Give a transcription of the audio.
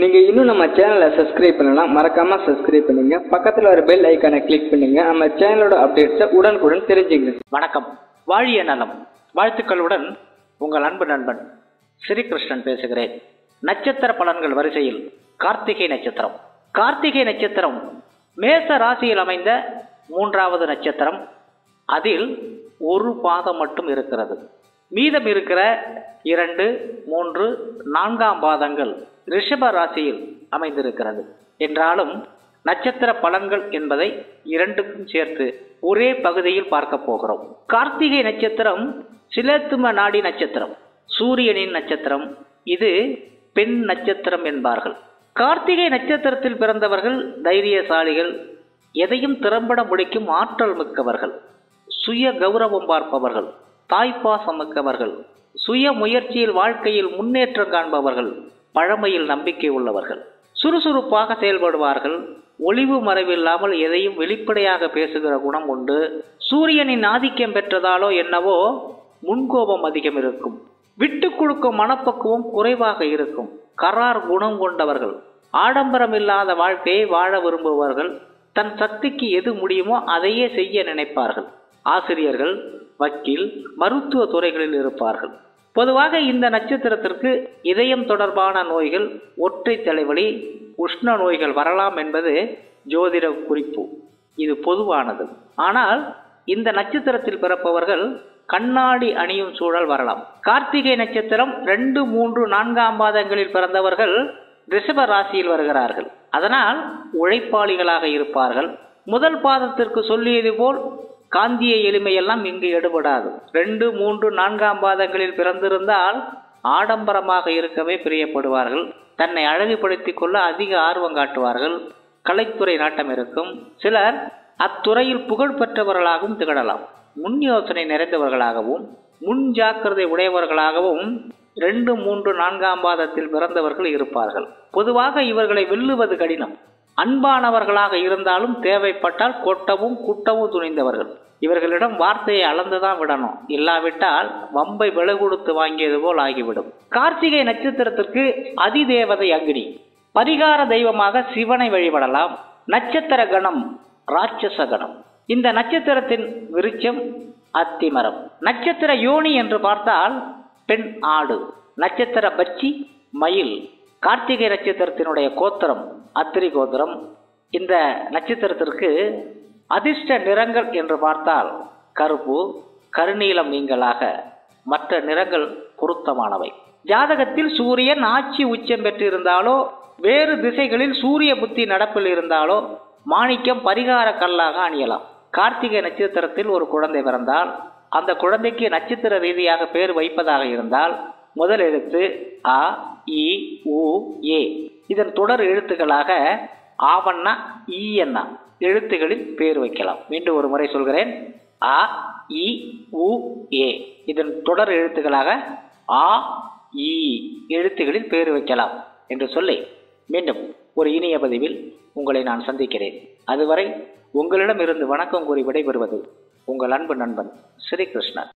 நீங்க இன்னும் நம்ம சேனலை சப்ஸ்கிரைப் பண்ணலாம் மறக்காம சப்ஸ்கிரைப் பண்ணுங்க. பக்கத்துல ஒரு பெல் ஐக்கானை கிளிக் பண்ணுங்க. நம்ம சேனலோட அப்டேட்ஸை உடனுக்குடன் தெரிஞ்சுங்க வணக்கம். வாழிய நலம். வாழ்த்துக்களுடன் உங்கள் அன்பு நண்பன் ஸ்ரீகிருஷ்ணன் பேசுகிறேன். நட்சத்திர பலன்கள் வரிசையில் கார்த்திகை நட்சத்திரம். கார்த்திகை நட்சத்திரம் மேச ராசியில் அமைந்த மூன்றாவது நட்சத்திரம். அதில் ஒரு பாதம் மட்டும் இருக்கிறது. மீதம் இருக்கிற இரண்டு மூன்று நான்காம் பாதங்கள் ரிஷப ராசியில் அமைந்திருக்கிறது. என்றாலும் நட்சத்திர பலன்கள் என்பதை இரண்டுக்கும் சேர்த்து ஒரே பகுதியில் பார்க்க போகிறோம். கார்த்திகை நட்சத்திரம் சிலத்தும நாடி நட்சத்திரம் சூரியனின் நட்சத்திரம் இது பெண் நட்சத்திரம் என்பார்கள். கார்த்திகை நட்சத்திரத்தில் பிறந்தவர்கள் தைரியசாலிகள் எதையும் திறம்பட முடிக்கும் ஆற்றல் மிக்கவர்கள் சுய கௌரவம் பார்ப்பவர்கள் தாய்ப்பாசம் மிக்கவர்கள் சுய முயற்சியில் வாழ்க்கையில் முன்னேற்றம் காண்பவர்கள் பழமையில் நம்பிக்கை உள்ளவர்கள். சுறுசுறுப்பாக செயல்படுவார்கள். ஒளிவு மறைவில்லாமல் எதையும் வெளிப்படையாக பேசுகிற குணம் உண்டு. சூரியனின் ஆதிக்கம் பெற்றதாலோ என்னவோ முன்கோபம் அதிகம் இருக்கும். விட்டு கொடுக்கும் மனப்பக்குவம் குறைவாக இருக்கும். கரார் குணம் கொண்டவர்கள். ஆடம்பரம் இல்லாத வாழ்க்கையை வாழ விரும்புபவர்கள். தன் சக்திக்கு எது முடியுமோ அதையே செய்ய நினைப்பார்கள். ஆசிரியர்கள் வக்கீல் மருத்துவ துறைகளில் இருப்பார்கள். பொதுவாக இந்த நட்சத்திரத்திற்கு இதயம் தொடர்பான நோய்கள் ஒற்றை தலைவலி உஷ்ண நோய்கள் வரலாம் என்பது ஜோதிட குறிப்பு. இது பொதுவானது. ஆனால் இந்த நட்சத்திரத்தில் பிறப்பவர்கள் கண்ணாடி அணியும் சூழல் வரலாம். கார்த்திகை நட்சத்திரம் ரெண்டு மூன்று நான்காம் பாதங்களில் பிறந்தவர்கள் ரிஷப ராசியில் வருகிறார்கள். அதனால் உழைப்பாளிகளாக இருப்பார்கள். முதல் பாதத்திற்கு சொல்லியது போல் காந்திய எளிமையெல்லாம் இங்கு எடுபடாது. ரெண்டு மூன்று நான்காம் பாதங்களில் பிறந்திருந்தால் ஆடம்பரமாக இருக்கவே பிரியப்படுவார்கள். தன்னை அழகுபடுத்திக் கொள்ள அதிக ஆர்வம் காட்டுவார்கள். கலைத்துறை நாட்டம் இருக்கும். சிலர் அத்துறையில் புகழ் பெற்றவர்களாகவும் திகழலாம். முன் யோசனை நிறைந்தவர்களாகவும் முன் ஜாக்கிரதை உடையவர்களாகவும் ரெண்டு மூன்று நான்காம் பாதத்தில் பிறந்தவர்கள் இருப்பார்கள். பொதுவாக இவர்களை வெல்லுவது கடினம். அன்பானவர்களாக இருந்தாலும் தேவைப்பட்டால் கொட்டவும் குட்டவும் துணிந்தவர்கள். இவர்களிடம் வார்த்தையை அளந்துதான் விடணும். இல்லாவிட்டால் வம்பை விலை கொடுத்து வாங்கியது போல் ஆகிவிடும். கார்த்திகை நட்சத்திரத்திற்கு அதிதேவதை அக்னி. பரிகார தெய்வமாக சிவனை வழிபடலாம். நட்சத்திர கணம் ராட்சச கணம். இந்த நட்சத்திரத்தின் விருட்சம் அத்திமரம். நட்சத்திர யோனி என்று பார்த்தால் பெண் ஆடு. நட்சத்திர பச்சி மயில். கார்த்திகை நட்சத்திரத்தினுடைய கோத்திரம் அத்திரி கோத்திரம். இந்த நட்சத்திரத்திற்கு அதிர்ஷ்ட நிறங்கள் என்று பார்த்தால் கருப்பு கருநீலம் நீங்களாக. மற்ற நிறங்கள் பொருத்தமானவை. ஜாதகத்தில் சூரியன் ஆட்சி உச்சம் பெற்றிருந்தாலோ வேறு திசைகளில் சூரிய புத்தி நடப்பில் இருந்தாலோ மாணிக்கம் பரிகார கல்லாக அணியலாம். கார்த்திகை நட்சத்திரத்தில் ஒரு குழந்தை பிறந்தால் அந்த குழந்தைக்கு நட்சத்திர ரீதியாக பேர் வைப்பதாக இருந்தால் முதல் எழுத்து அ இ உ ஏ. இதன் தொடர் எழுத்துக்களாக ஆவண்ணா ஈயண்ணா எழுத்துகளில் பேர் வைக்கலாம். மீண்டும் ஒரு முறை சொல்கிறேன். அ இ உ ஏ. இதன் தொடர் எழுத்துக்களாக ஆ இ எழுத்துகளில் பேர் வைக்கலாம் என்று சொல்லி மீண்டும் ஒரு இனிய பதிவில் உங்களை நான் சந்திக்கிறேன். அதுவரை உங்களிடம் இருந்து வணக்கம் கூறி விடைபெறுவது உங்கள் அன்பு நண்பன் ஸ்ரீகிருஷ்ணன்